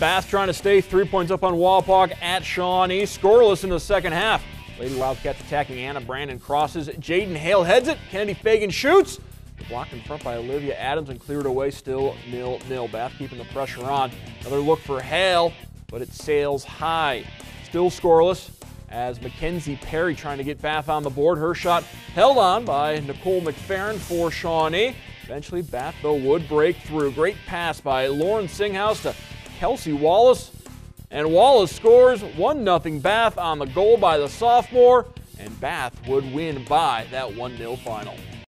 Bath trying to stay three points up on Wapak at Shawnee. Scoreless in the second half. Lady Wildcats attacking Anna Brandon crosses. Jaden Hale heads it. Kennedy Fagan shoots. Blocked in front by Olivia Adams and cleared away. Still nil nil. Bath keeping the pressure on. Another look for Hale, but it sails high. Still scoreless as Mackenzie Perry trying to get Bath on the board. Her shot held on by Nicole McFerrin for Shawnee. Eventually, Bath, though, would break through. Great pass by Lauren Singhouse to Kelsey Wallace. And Wallace scores 1 0 Bath on the goal by the sophomore. And Bath would win by that 1 0 final.